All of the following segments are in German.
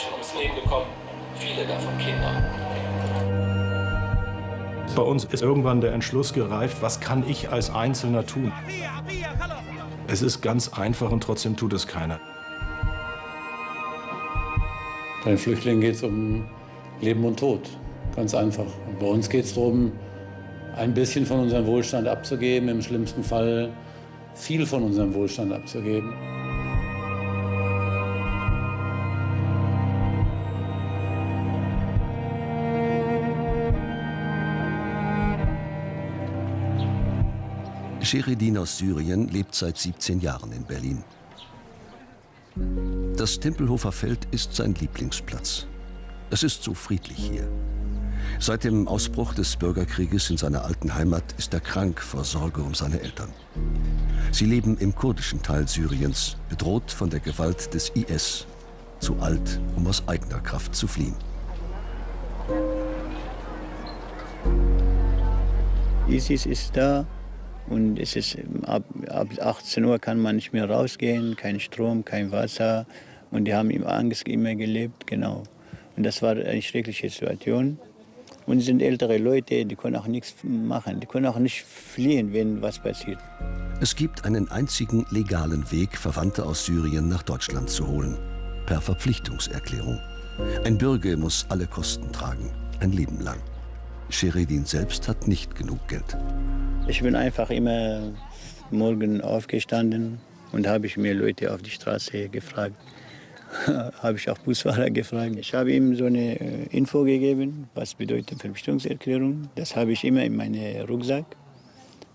Menschen ums Leben gekommen, viele davon Kinder. Bei uns ist irgendwann der Entschluss gereift, was kann ich als Einzelner tun? Es ist ganz einfach und trotzdem tut es keiner. Bei den Flüchtlingen geht es um Leben und Tod. Ganz einfach. Und bei uns geht es darum, ein bisschen von unserem Wohlstand abzugeben, im schlimmsten Fall viel von unserem Wohlstand abzugeben. Sheridin aus Syrien lebt seit 17 Jahren in Berlin. Das Tempelhofer Feld ist sein Lieblingsplatz. Es ist so friedlich hier. Seit dem Ausbruch des Bürgerkrieges in seiner alten Heimat ist er krank vor Sorge um seine Eltern. Sie leben im kurdischen Teil Syriens, bedroht von der Gewalt des IS, zu alt, um aus eigener Kraft zu fliehen. ISIS ist da und es ist ab, ab 18 Uhr kann man nicht mehr rausgehen, kein Strom, kein Wasser und die haben im Angst immer gelebt, genau. Und das war eine schreckliche Situation. Und es sind ältere Leute, die können auch nichts machen. Die können auch nicht fliehen, wenn was passiert. Es gibt einen einzigen legalen Weg, Verwandte aus Syrien nach Deutschland zu holen. Per Verpflichtungserklärung. Ein Bürger muss alle Kosten tragen, ein Leben lang. Sheredin selbst hat nicht genug Geld. Ich bin einfach immer morgen aufgestanden und habe ich mir Leute auf die Straße gefragt, habe ich auch Busfahrer gefragt. Ich habe ihm so eine äh, Info gegeben, was bedeutet Verpflichtungserklärung. Das habe ich immer in meinem Rucksack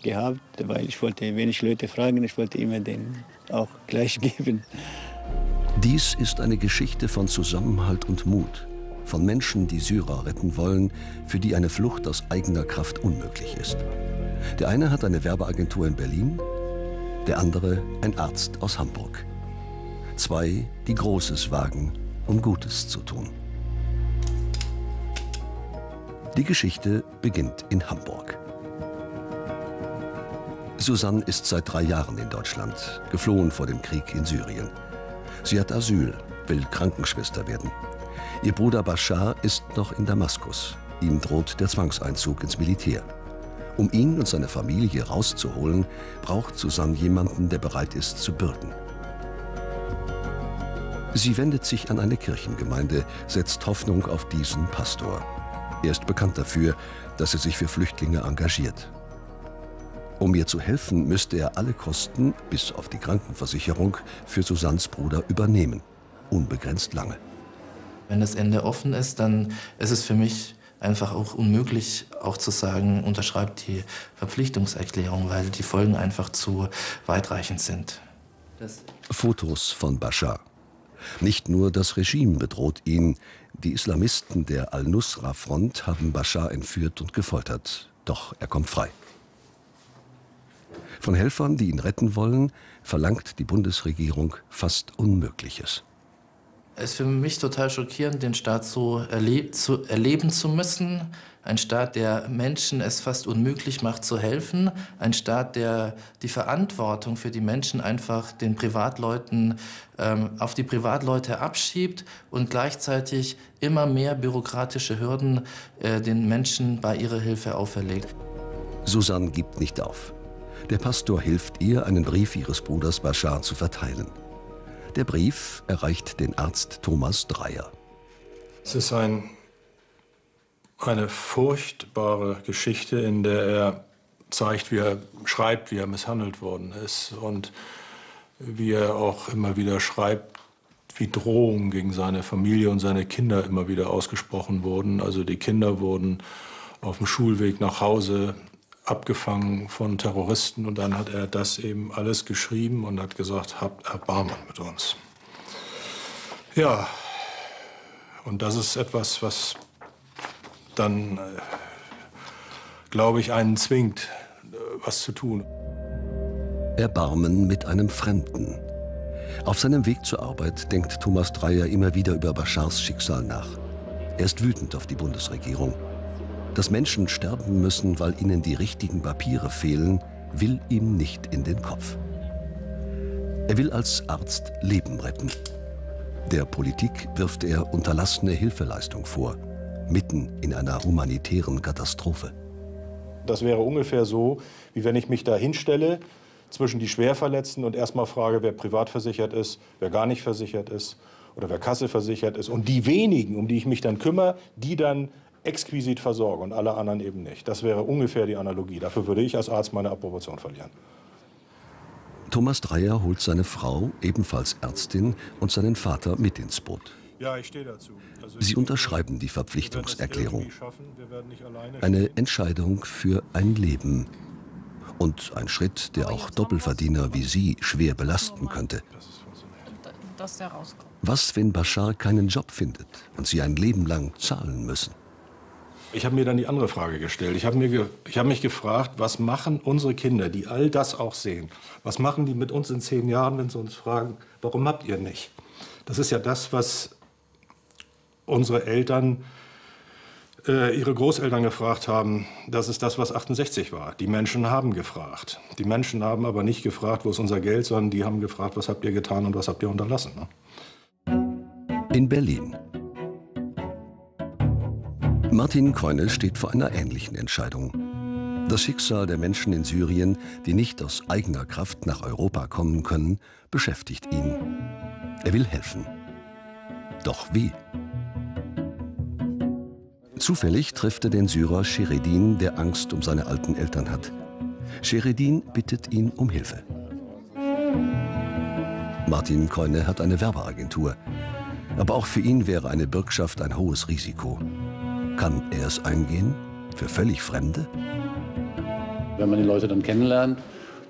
gehabt, weil ich wollte, wenn ich Leute fragen, ich wollte immer den auch gleich geben. Dies ist eine Geschichte von Zusammenhalt und Mut, von Menschen, die Syrer retten wollen, für die eine Flucht aus eigener Kraft unmöglich ist. Der eine hat eine Werbeagentur in Berlin, der andere ein Arzt aus Hamburg. Zwei, die Großes wagen, um Gutes zu tun. Die Geschichte beginnt in Hamburg. Susanne ist seit drei Jahren in Deutschland, geflohen vor dem Krieg in Syrien. Sie hat Asyl, will Krankenschwester werden. Ihr Bruder Bashar ist noch in Damaskus. Ihm droht der Zwangseinzug ins Militär. Um ihn und seine Familie rauszuholen, braucht Susanne jemanden, der bereit ist zu bürgen. Sie wendet sich an eine Kirchengemeinde, setzt Hoffnung auf diesen Pastor. Er ist bekannt dafür, dass er sich für Flüchtlinge engagiert. Um ihr zu helfen, müsste er alle Kosten, bis auf die Krankenversicherung, für Susannes Bruder übernehmen. Unbegrenzt lange. Wenn das Ende offen ist, dann ist es für mich einfach auch unmöglich, auch zu sagen, unterschreibt die Verpflichtungserklärung, weil die Folgen einfach zu weitreichend sind. Das Fotos von Bashar. Nicht nur das Regime bedroht ihn. Die Islamisten der Al-Nusra-Front haben Bashar entführt und gefoltert. Doch er kommt frei. Von Helfern, die ihn retten wollen, verlangt die Bundesregierung fast Unmögliches. Es ist für mich total schockierend, den Staat so erle zu erleben zu müssen. Ein Staat, der Menschen es fast unmöglich macht zu helfen. Ein Staat, der die Verantwortung für die Menschen einfach den Privatleuten ähm, auf die Privatleute abschiebt und gleichzeitig immer mehr bürokratische Hürden äh, den Menschen bei ihrer Hilfe auferlegt. Susanne gibt nicht auf. Der Pastor hilft ihr, einen Brief ihres Bruders Bashar zu verteilen. Der Brief erreicht den Arzt Thomas Dreyer. Es ist ein, eine furchtbare Geschichte, in der er zeigt, wie er schreibt, wie er misshandelt worden ist und wie er auch immer wieder schreibt, wie Drohungen gegen seine Familie und seine Kinder immer wieder ausgesprochen wurden. Also die Kinder wurden auf dem Schulweg nach Hause abgefangen von Terroristen und dann hat er das eben alles geschrieben und hat gesagt, habt Erbarmen mit uns. Ja, und das ist etwas, was dann, äh, glaube ich, einen zwingt, äh, was zu tun. Erbarmen mit einem Fremden. Auf seinem Weg zur Arbeit denkt Thomas Dreyer immer wieder über Bashars Schicksal nach. Er ist wütend auf die Bundesregierung. Dass Menschen sterben müssen, weil ihnen die richtigen Papiere fehlen, will ihm nicht in den Kopf. Er will als Arzt Leben retten. Der Politik wirft er unterlassene Hilfeleistung vor, mitten in einer humanitären Katastrophe. Das wäre ungefähr so, wie wenn ich mich da hinstelle zwischen die Schwerverletzten und erstmal frage, wer privat versichert ist, wer gar nicht versichert ist oder wer Kasse versichert ist. Und die wenigen, um die ich mich dann kümmere, die dann exquisit versorge und alle anderen eben nicht. Das wäre ungefähr die Analogie. Dafür würde ich als Arzt meine Approbation verlieren. Thomas Dreyer holt seine Frau, ebenfalls Ärztin, und seinen Vater mit ins Boot. Ja, ich stehe dazu. Also Sie unterschreiben die Verpflichtungserklärung. Eine Entscheidung für ein Leben. Und ein Schritt, der auch Doppelverdiener wie Sie schwer belasten könnte. Was, wenn Bashar keinen Job findet und Sie ein Leben lang zahlen müssen? Ich habe mir dann die andere Frage gestellt. Ich habe ge hab mich gefragt, was machen unsere Kinder, die all das auch sehen? Was machen die mit uns in zehn Jahren, wenn sie uns fragen, warum habt ihr nicht? Das ist ja das, was unsere Eltern äh, ihre Großeltern gefragt haben. Das ist das, was 68 war. Die Menschen haben gefragt. Die Menschen haben aber nicht gefragt, wo ist unser Geld, sondern die haben gefragt, was habt ihr getan und was habt ihr unterlassen. Ne? In Berlin. Martin Keune steht vor einer ähnlichen Entscheidung. Das Schicksal der Menschen in Syrien, die nicht aus eigener Kraft nach Europa kommen können, beschäftigt ihn. Er will helfen. Doch wie? Zufällig trifft er den Syrer Sheredin, der Angst um seine alten Eltern hat. Sheredin bittet ihn um Hilfe. Martin Keune hat eine Werbeagentur. Aber auch für ihn wäre eine Bürgschaft ein hohes Risiko. Kann er es eingehen? Für völlig Fremde? Wenn man die Leute dann kennenlernt,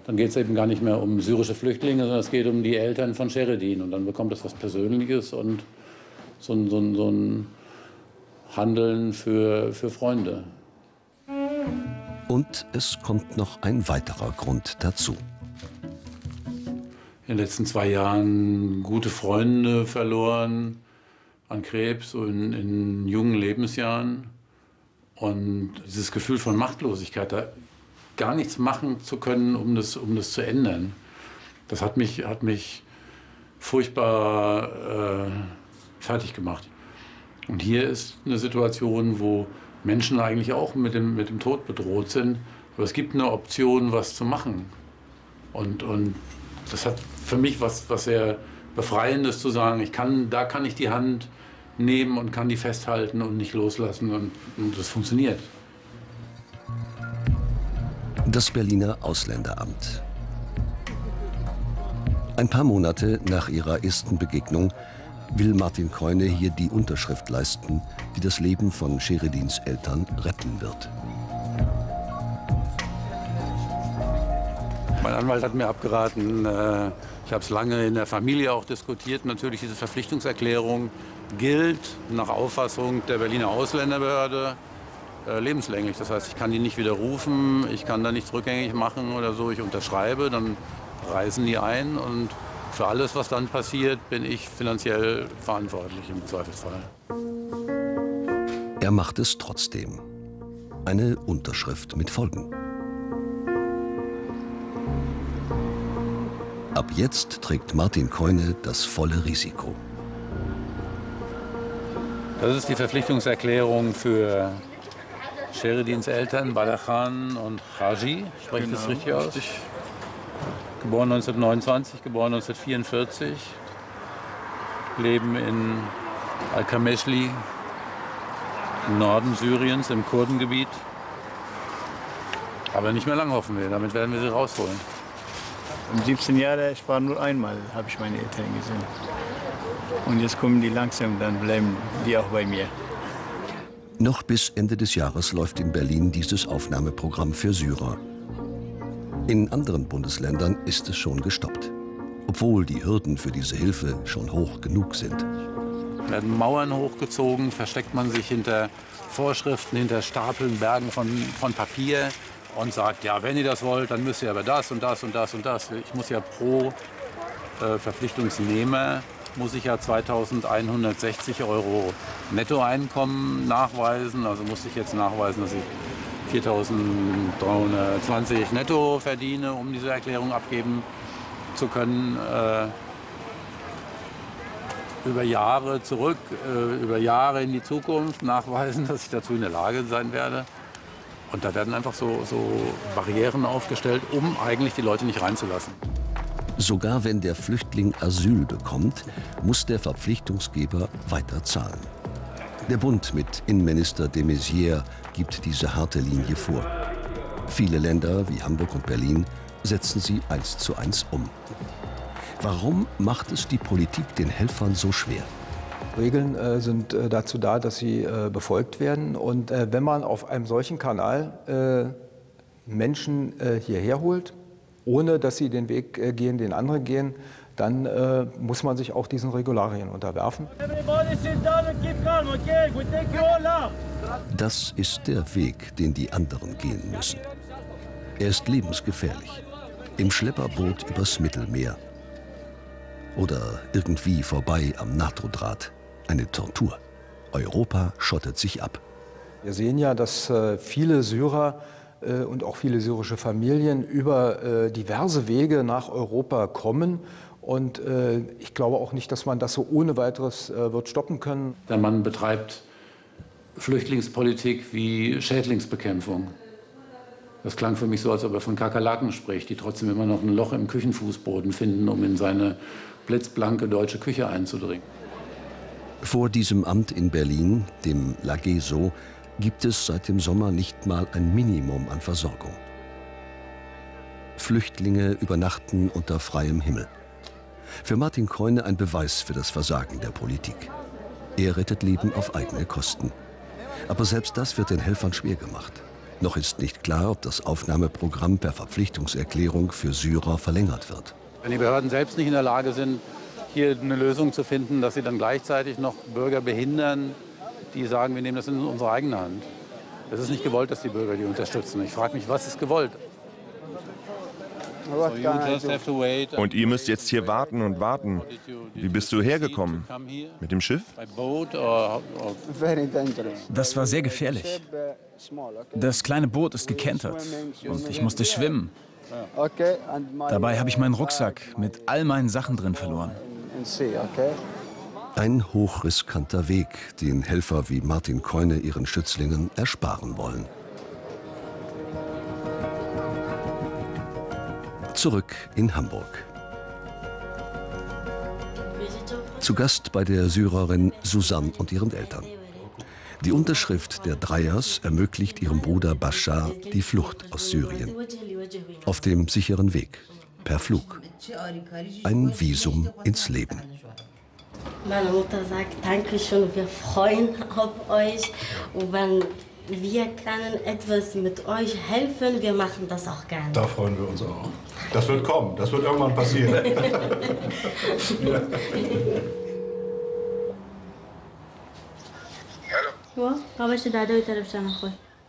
dann geht es eben gar nicht mehr um syrische Flüchtlinge, sondern es geht um die Eltern von Sheredin. Und dann bekommt das was Persönliches und so ein, so ein, so ein Handeln für, für Freunde. Und es kommt noch ein weiterer Grund dazu. In den letzten zwei Jahren gute Freunde verloren an Krebs in, in jungen Lebensjahren. Und dieses Gefühl von Machtlosigkeit, da gar nichts machen zu können, um das, um das zu ändern, das hat mich, hat mich furchtbar äh, fertig gemacht. Und hier ist eine Situation, wo Menschen eigentlich auch mit dem, mit dem Tod bedroht sind. Aber es gibt eine Option, was zu machen. Und, und das hat für mich was, was sehr Befreiendes zu sagen. Ich kann, da kann ich die Hand nehmen und kann die festhalten und nicht loslassen. Und, und das funktioniert. Das Berliner Ausländeramt. Ein paar Monate nach ihrer ersten Begegnung will Martin Keune hier die Unterschrift leisten, die das Leben von Sheredins Eltern retten wird. Mein Anwalt hat mir abgeraten, äh, ich habe es lange in der Familie auch diskutiert, natürlich diese Verpflichtungserklärung gilt nach Auffassung der Berliner Ausländerbehörde äh, lebenslänglich. Das heißt, ich kann die nicht widerrufen, ich kann da nichts rückgängig machen oder so. Ich unterschreibe, dann reisen die ein und für alles, was dann passiert, bin ich finanziell verantwortlich im Zweifelsfall. Er macht es trotzdem. Eine Unterschrift mit Folgen. Ab jetzt trägt Martin Keune das volle Risiko. Das ist die Verpflichtungserklärung für Sheridins Eltern, Badachan und Haji. Spreche ich das richtig aus? Richtig. Geboren 1929, geboren 1944. Leben in Al-Kameschli, im Norden Syriens, im Kurdengebiet. Aber nicht mehr lang hoffen wir, damit werden wir sie rausholen. Um 17 Jahre, ich war nur einmal, habe ich meine Eltern gesehen. Und jetzt kommen die langsam, dann bleiben die auch bei mir. Noch bis Ende des Jahres läuft in Berlin dieses Aufnahmeprogramm für Syrer. In anderen Bundesländern ist es schon gestoppt, obwohl die Hürden für diese Hilfe schon hoch genug sind. Werden Mauern hochgezogen, versteckt man sich hinter Vorschriften, hinter Stapeln, Bergen von, von Papier und sagt, ja, wenn ihr das wollt, dann müsst ihr aber das und das und das und das. Ich muss ja pro äh, Verpflichtungsnehmer muss ich ja 2160 Euro Nettoeinkommen nachweisen. Also muss ich jetzt nachweisen, dass ich 4.320 netto verdiene, um diese Erklärung abgeben zu können. Äh, über Jahre zurück, äh, über Jahre in die Zukunft nachweisen, dass ich dazu in der Lage sein werde. Und da werden einfach so, so Barrieren aufgestellt, um eigentlich die Leute nicht reinzulassen. Sogar wenn der Flüchtling Asyl bekommt, muss der Verpflichtungsgeber weiter zahlen. Der Bund mit Innenminister de Maizière gibt diese harte Linie vor. Viele Länder wie Hamburg und Berlin setzen sie eins zu eins um. Warum macht es die Politik den Helfern so schwer? Regeln äh, sind äh, dazu da, dass sie äh, befolgt werden. Und äh, wenn man auf einem solchen Kanal äh, Menschen äh, hierher holt, ohne dass sie den Weg gehen, den andere gehen, dann muss man sich auch diesen Regularien unterwerfen. Das ist der Weg, den die anderen gehen müssen. Er ist lebensgefährlich. Im Schlepperboot übers Mittelmeer. Oder irgendwie vorbei am NATO-Draht. Eine Tortur. Europa schottet sich ab. Wir sehen ja, dass äh, viele Syrer äh, und auch viele syrische Familien über äh, diverse Wege nach Europa kommen. Und ich glaube auch nicht, dass man das so ohne weiteres wird stoppen können. Der Mann betreibt Flüchtlingspolitik wie Schädlingsbekämpfung. Das klang für mich so, als ob er von Kakerlaken spricht, die trotzdem immer noch ein Loch im Küchenfußboden finden, um in seine blitzblanke deutsche Küche einzudringen. Vor diesem Amt in Berlin, dem Lageso, gibt es seit dem Sommer nicht mal ein Minimum an Versorgung. Flüchtlinge übernachten unter freiem Himmel. Für Martin Keune ein Beweis für das Versagen der Politik. Er rettet Leben auf eigene Kosten. Aber selbst das wird den Helfern schwer gemacht. Noch ist nicht klar, ob das Aufnahmeprogramm per Verpflichtungserklärung für Syrer verlängert wird. Wenn die Behörden selbst nicht in der Lage sind, hier eine Lösung zu finden, dass sie dann gleichzeitig noch Bürger behindern, die sagen, wir nehmen das in unsere eigene Hand. Es ist nicht gewollt, dass die Bürger die unterstützen. Ich frage mich, was ist gewollt? Und ihr müsst jetzt hier warten und warten. Wie bist du hergekommen? Mit dem Schiff? Das war sehr gefährlich. Das kleine Boot ist gekentert und ich musste schwimmen. Dabei habe ich meinen Rucksack mit all meinen Sachen drin verloren. Ein hochriskanter Weg, den Helfer wie Martin Keune ihren Schützlingen ersparen wollen. Zurück in Hamburg. Zu Gast bei der Syrerin Susanne und ihren Eltern. Die Unterschrift der Dreyers ermöglicht ihrem Bruder Bashar die Flucht aus Syrien. Auf dem sicheren Weg, per Flug. Ein Visum ins Leben. Meine Mutter sagt Dankeschön, wir freuen auf euch. Und wenn wir können etwas mit euch helfen, wir machen das auch gerne. Da freuen wir uns auch. Das wird kommen, das wird irgendwann passieren.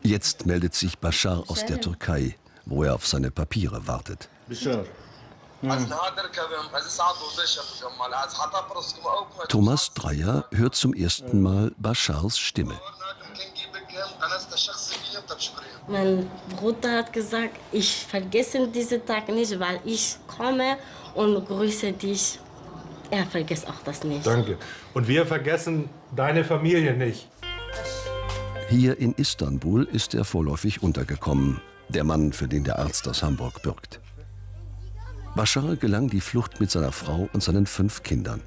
Jetzt meldet sich Bashar aus der Türkei, wo er auf seine Papiere wartet. Thomas Dreyer hört zum ersten Mal Bashars Stimme. Mein Bruder hat gesagt, ich vergesse diesen Tag nicht, weil ich komme und grüße dich. Er vergisst auch das nicht. Danke. Und wir vergessen deine Familie nicht. Hier in Istanbul ist er vorläufig untergekommen, der Mann, für den der Arzt aus Hamburg bürgt. Bashar gelang die Flucht mit seiner Frau und seinen fünf Kindern.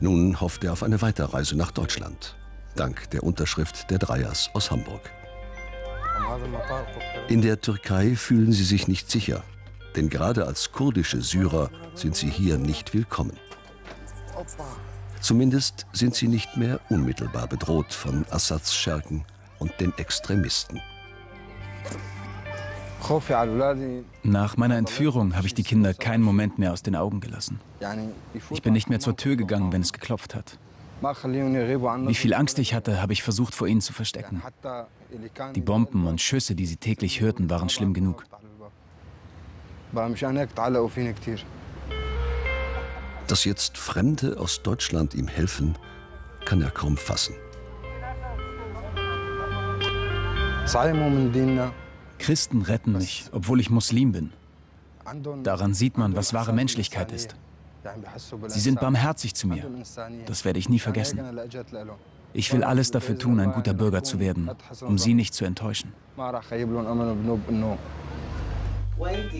Nun hofft er auf eine Weiterreise nach Deutschland, dank der Unterschrift der Dreyers aus Hamburg. In der Türkei fühlen sie sich nicht sicher, denn gerade als kurdische Syrer sind sie hier nicht willkommen. Zumindest sind sie nicht mehr unmittelbar bedroht von Assads Schergen und den Extremisten. Nach meiner Entführung habe ich die Kinder keinen Moment mehr aus den Augen gelassen. Ich bin nicht mehr zur Tür gegangen, wenn es geklopft hat. Wie viel Angst ich hatte, habe ich versucht, vor ihnen zu verstecken. Die Bomben und Schüsse, die sie täglich hörten, waren schlimm genug. Dass jetzt Fremde aus Deutschland ihm helfen, kann er kaum fassen. Christen retten mich, obwohl ich Muslim bin. Daran sieht man, was wahre Menschlichkeit ist. Sie sind barmherzig zu mir. Das werde ich nie vergessen. Ich will alles dafür tun, ein guter Bürger zu werden, um Sie nicht zu enttäuschen.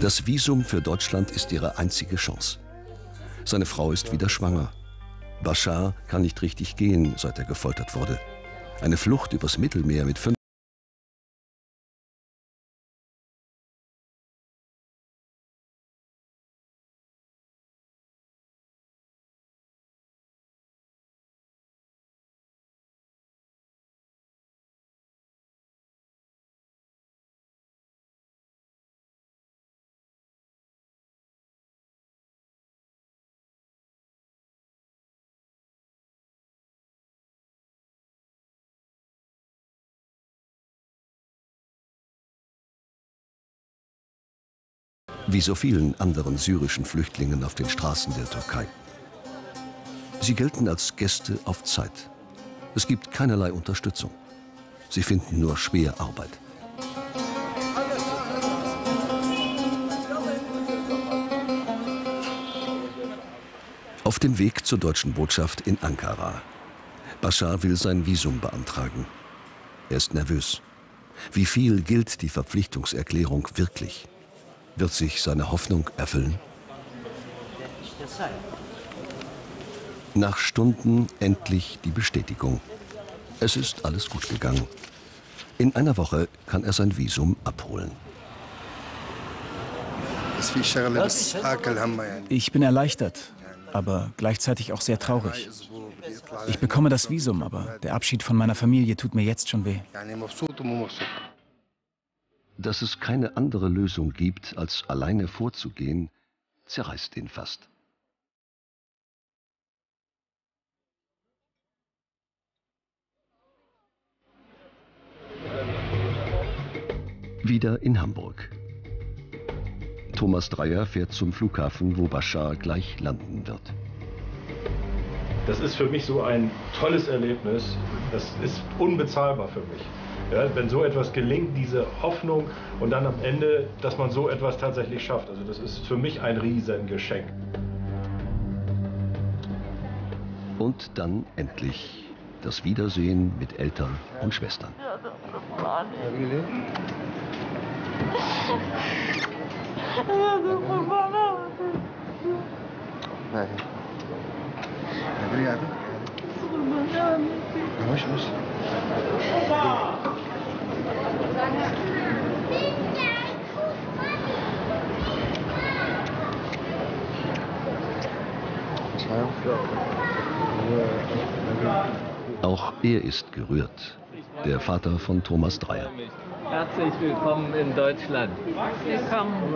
Das Visum für Deutschland ist ihre einzige Chance. Seine Frau ist wieder schwanger. Bashar kann nicht richtig gehen, seit er gefoltert wurde. Eine Flucht übers Mittelmeer mit fünf wie so vielen anderen syrischen Flüchtlingen auf den Straßen der Türkei. Sie gelten als Gäste auf Zeit. Es gibt keinerlei Unterstützung. Sie finden nur schwer Arbeit. Auf dem Weg zur deutschen Botschaft in Ankara. Bashar will sein Visum beantragen. Er ist nervös. Wie viel gilt die Verpflichtungserklärung wirklich? Wird sich seine Hoffnung erfüllen? Nach Stunden endlich die Bestätigung. Es ist alles gut gegangen. In einer Woche kann er sein Visum abholen. Ich bin erleichtert, aber gleichzeitig auch sehr traurig. Ich bekomme das Visum, aber der Abschied von meiner Familie tut mir jetzt schon weh. Dass es keine andere Lösung gibt, als alleine vorzugehen, zerreißt ihn fast. Wieder in Hamburg. Thomas Dreyer fährt zum Flughafen, wo Bashar gleich landen wird. Das ist für mich so ein tolles Erlebnis. Das ist unbezahlbar für mich. Ja, wenn so etwas gelingt, diese Hoffnung und dann am Ende, dass man so etwas tatsächlich schafft. Also das ist für mich ein Riesengeschenk. Und dann endlich das Wiedersehen mit Eltern und Schwestern. Ja, Obrigado. Vamos, Opa, auch er ist gerührt, der Vater von Thomas Dreyer. Herzlich willkommen in Deutschland. Willkommen.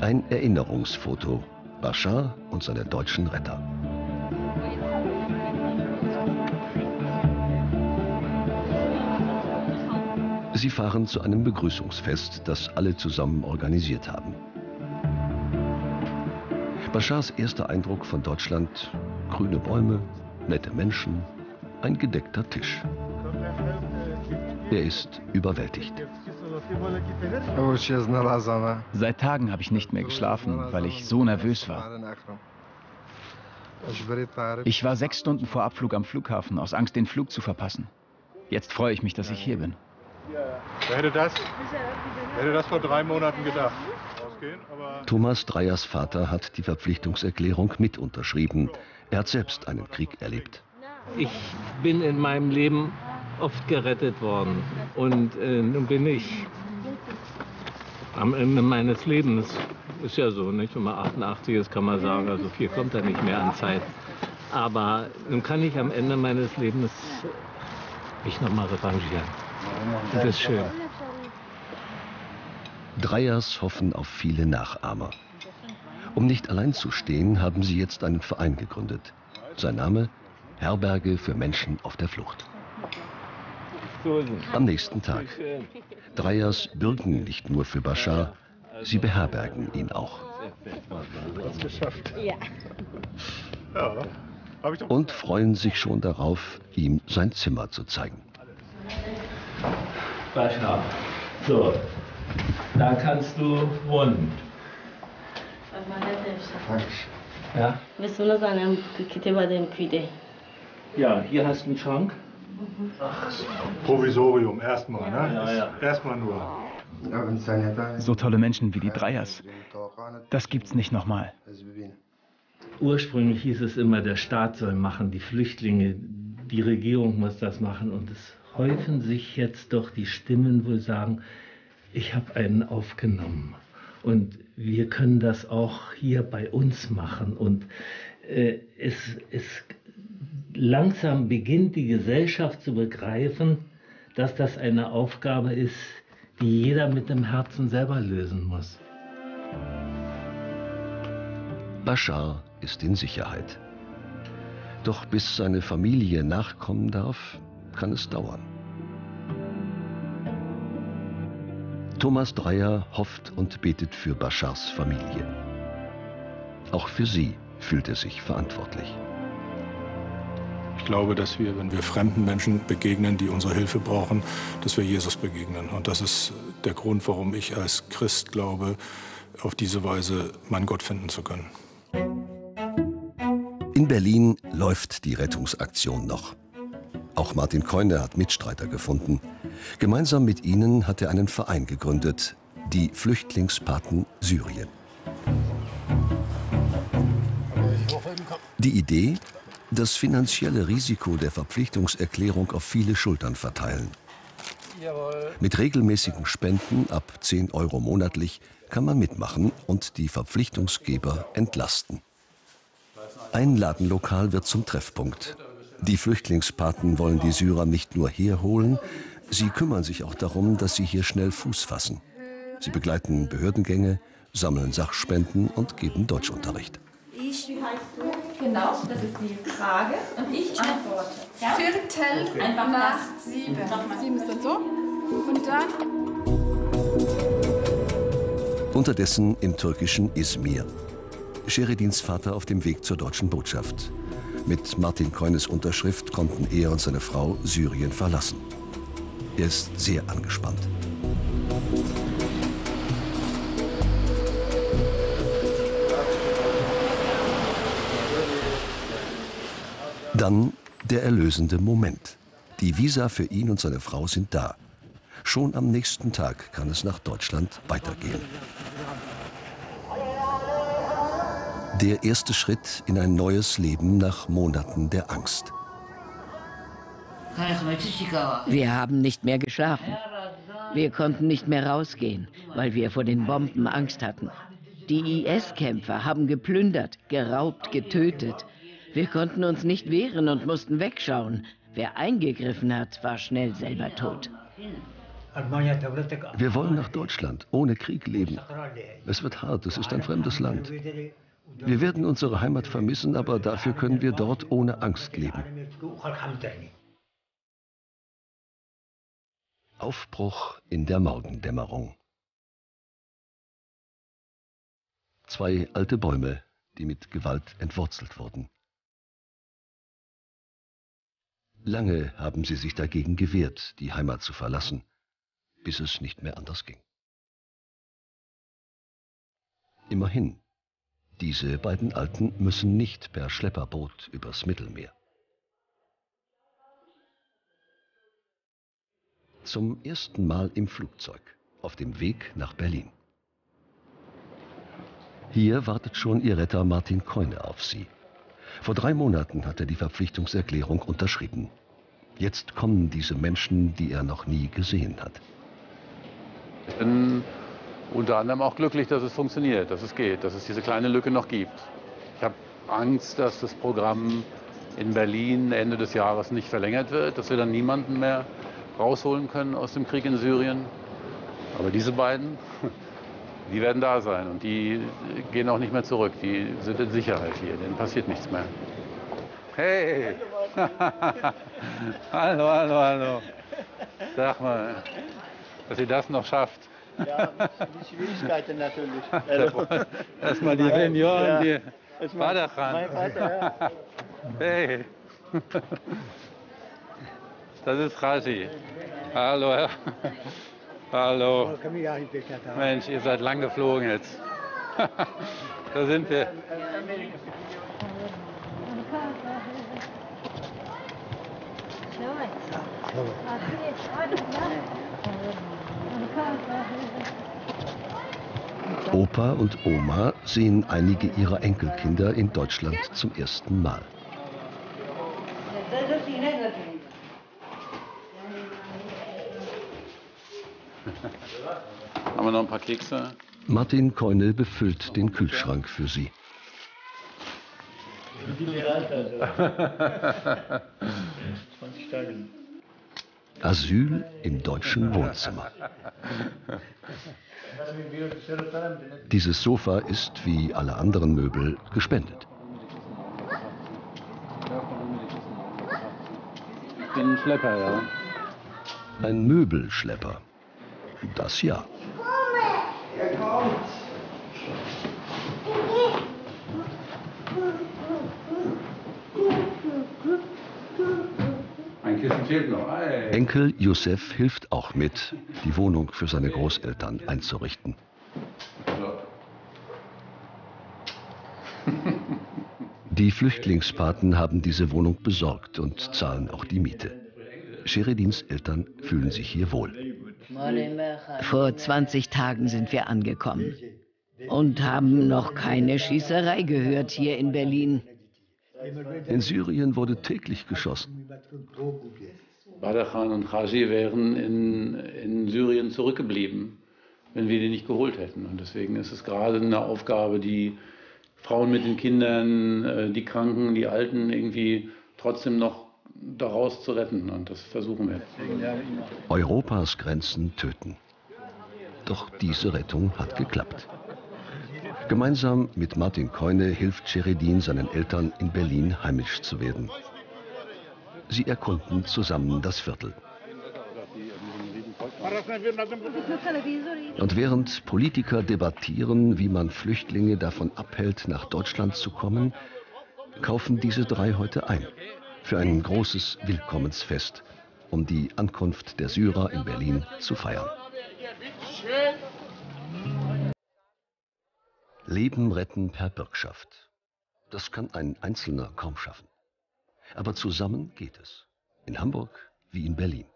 Ein Erinnerungsfoto. Bashar und seine deutschen Retter. Sie fahren zu einem Begrüßungsfest, das alle zusammen organisiert haben. Bashars erster Eindruck von Deutschland, grüne Bäume, nette Menschen, ein gedeckter Tisch. Er ist überwältigt. Seit Tagen habe ich nicht mehr geschlafen, weil ich so nervös war. Ich war sechs Stunden vor Abflug am Flughafen, aus Angst, den Flug zu verpassen. Jetzt freue ich mich, dass ich hier bin. Wer hätte das, wer hätte das vor drei Monaten gedacht? Thomas Dreyers Vater hat die Verpflichtungserklärung mit unterschrieben. Er hat selbst einen Krieg erlebt. Ich bin in meinem Leben oft gerettet worden. Und äh, nun bin ich am Ende meines Lebens. Ist ja so, nicht? Wenn man 88 ist, kann man sagen, also viel kommt da nicht mehr an Zeit. Aber nun kann ich am Ende meines Lebens mich nochmal revanchieren. Das ist schön. Dreyers hoffen auf viele Nachahmer. Um nicht allein zu stehen, haben sie jetzt einen Verein gegründet. Sein Name Herberge für Menschen auf der Flucht. Am nächsten Tag. Dreyers bürgen nicht nur für Bashar, sie beherbergen ihn auch. Und freuen sich schon darauf, ihm sein Zimmer zu zeigen. Bashar, so, Da kannst du wohnen. Ja? Ja, hier hast du einen Schrank. Provisorium erstmal, ne? Ja, ja. Erstmal nur. So tolle Menschen wie die Dreyers. Das gibt's nicht nochmal. Ursprünglich hieß es immer, der Staat soll machen, die Flüchtlinge, die Regierung muss das machen. Und es häufen sich jetzt doch die Stimmen, wo sagen, ich habe einen aufgenommen. Und wir können das auch hier bei uns machen. Und äh, es, es langsam beginnt die Gesellschaft zu begreifen, dass das eine Aufgabe ist, die jeder mit dem Herzen selber lösen muss. Bashar ist in Sicherheit. Doch bis seine Familie nachkommen darf, kann es dauern. Thomas Dreyer hofft und betet für Bashars Familie. Auch für sie fühlt er sich verantwortlich. Ich glaube, dass wir, wenn wir fremden Menschen begegnen, die unsere Hilfe brauchen, dass wir Jesus begegnen. Und das ist der Grund, warum ich als Christ glaube, auf diese Weise meinen Gott finden zu können. In Berlin läuft die Rettungsaktion noch. Auch Martin Keune hat Mitstreiter gefunden. Gemeinsam mit ihnen hat er einen Verein gegründet, die Flüchtlingspaten Syrien. Die Idee, das finanzielle Risiko der Verpflichtungserklärung auf viele Schultern verteilen. Mit regelmäßigen Spenden ab 10 Euro monatlich kann man mitmachen und die Verpflichtungsgeber entlasten. Ein Ladenlokal wird zum Treffpunkt. Die Flüchtlingspaten wollen die Syrer nicht nur herholen, sie kümmern sich auch darum, dass sie hier schnell Fuß fassen. Sie begleiten Behördengänge, sammeln Sachspenden und geben Deutschunterricht. Ich, wie heißt du? Genau, das ist die Frage und ich antworte. Ja? Viertel okay. nach sieben. Sieben ist dann so. Und dann Unterdessen im türkischen Izmir. Sheridins Vater auf dem Weg zur deutschen Botschaft. Mit Martin Keunes Unterschrift konnten er und seine Frau Syrien verlassen. Er ist sehr angespannt. Dann der erlösende Moment. Die Visa für ihn und seine Frau sind da. Schon am nächsten Tag kann es nach Deutschland weitergehen. Der erste Schritt in ein neues Leben nach Monaten der Angst. Wir haben nicht mehr geschlafen. Wir konnten nicht mehr rausgehen, weil wir vor den Bomben Angst hatten. Die IS-Kämpfer haben geplündert, geraubt, getötet. Wir konnten uns nicht wehren und mussten wegschauen. Wer eingegriffen hat, war schnell selber tot. Wir wollen nach Deutschland, ohne Krieg leben. Es wird hart, es ist ein fremdes Land. Wir werden unsere Heimat vermissen, aber dafür können wir dort ohne Angst leben. Aufbruch in der Morgendämmerung. Zwei alte Bäume, die mit Gewalt entwurzelt wurden. Lange haben sie sich dagegen gewehrt, die Heimat zu verlassen, bis es nicht mehr anders ging. Immerhin, diese beiden Alten müssen nicht per Schlepperboot übers Mittelmeer. Zum ersten Mal im Flugzeug, auf dem Weg nach Berlin. Hier wartet schon ihr Retter Martin Keune auf sie. Vor drei Monaten hat er die Verpflichtungserklärung unterschrieben. Jetzt kommen diese Menschen, die er noch nie gesehen hat. Ich bin unter anderem auch glücklich, dass es funktioniert, dass es geht, dass es diese kleine Lücke noch gibt. Ich habe Angst, dass das Programm in Berlin Ende des Jahres nicht verlängert wird, dass wir dann niemanden mehr rausholen können aus dem Krieg in Syrien. Aber diese beiden, die werden da sein und die gehen auch nicht mehr zurück. Die sind in Sicherheit hier, denen passiert nichts mehr. Hey! hallo, hallo, hallo. Sag mal, dass ihr das noch schafft. Ja, mit Schwierigkeiten natürlich. Erstmal die Senioren, ja. die Erstmal Vaterkhan. mein Vater, ja. Hey! Das ist Rashi. Hallo, Herr. Hallo. Mensch, ihr seid lang geflogen jetzt. da sind wir. Opa und Oma sehen einige ihrer Enkelkinder in Deutschland zum ersten Mal. Haben wir noch ein paar Kekse? Martin Keune befüllt den Kühlschrank für sie. Asyl im deutschen Wohnzimmer. Dieses Sofa ist, wie alle anderen Möbel, gespendet. Ich bin ein Schlepper, ja. Ein Möbelschlepper. Das ja. Er kommt. Ein Kissen fehlt noch. Ei. Enkel Youssef hilft auch mit, die Wohnung für seine Großeltern einzurichten. Die Flüchtlingspaten haben diese Wohnung besorgt und zahlen auch die Miete. Sheridins Eltern fühlen sich hier wohl. Vor 20 Tagen sind wir angekommen und haben noch keine Schießerei gehört hier in Berlin. In Syrien wurde täglich geschossen. Badachan und Khaji wären in, in Syrien zurückgeblieben, wenn wir die nicht geholt hätten. Und deswegen ist es gerade eine Aufgabe, die Frauen mit den Kindern, äh, die Kranken, die Alten irgendwie trotzdem noch daraus zu retten. Und das versuchen wir. Europas Grenzen töten. Doch diese Rettung hat geklappt. Gemeinsam mit Martin Keune hilft Sheridin seinen Eltern in Berlin heimisch zu werden. Sie erkunden zusammen das Viertel. Und während Politiker debattieren, wie man Flüchtlinge davon abhält, nach Deutschland zu kommen, kaufen diese drei heute ein für ein großes Willkommensfest, um die Ankunft der Syrer in Berlin zu feiern. Leben retten per Bürgschaft. Das kann ein Einzelner kaum schaffen. Aber zusammen geht es. In Hamburg wie in Berlin.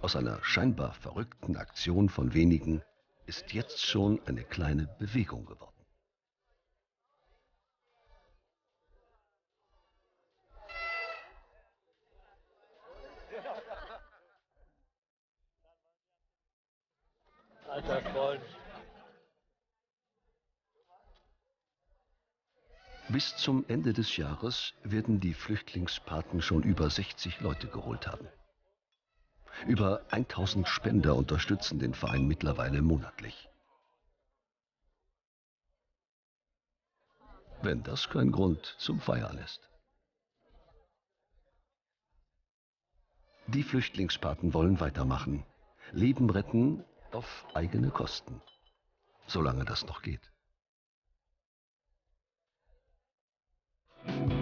Aus einer scheinbar verrückten Aktion von wenigen ist jetzt schon eine kleine Bewegung geworden. Bis zum Ende des Jahres werden die Flüchtlingspaten schon über 60 Leute geholt haben. Über 1000 Spender unterstützen den Verein mittlerweile monatlich. Wenn das kein Grund zum Feiern ist. Die Flüchtlingspaten wollen weitermachen. Leben retten auf eigene Kosten. Solange das noch geht. Thank you.